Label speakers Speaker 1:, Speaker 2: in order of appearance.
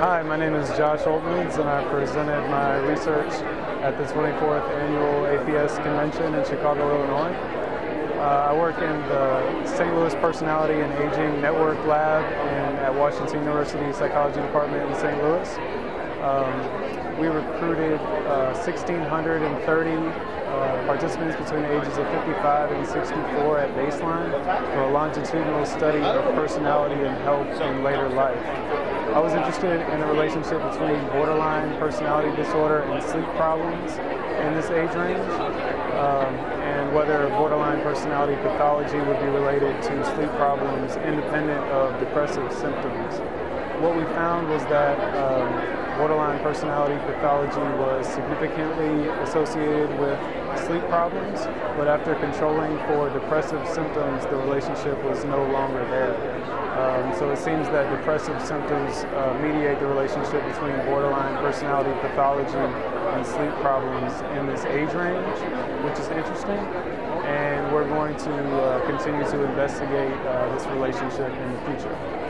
Speaker 1: Hi, my name is Josh Oltmanns, and I presented my research at the 24th Annual APS Convention in Chicago, Illinois. Uh, I work in the St. Louis Personality and Aging Network Lab and at Washington University Psychology Department in St. Louis. Um, we recruited uh, 1,630 uh, participants between the ages of 55 and 64 at baseline for a longitudinal study of personality and health in later life. I was interested in the relationship between borderline personality disorder and sleep problems in this age range, um, and whether borderline personality pathology would be related to sleep problems independent of depressive symptoms. What we found was that um, borderline personality pathology was significantly associated with sleep problems, but after controlling for depressive symptoms, the relationship was no longer there. Um, so it seems that depressive symptoms uh, mediate the relationship between borderline personality pathology and sleep problems in this age range, which is interesting. And we're going to uh, continue to investigate uh, this relationship in the future.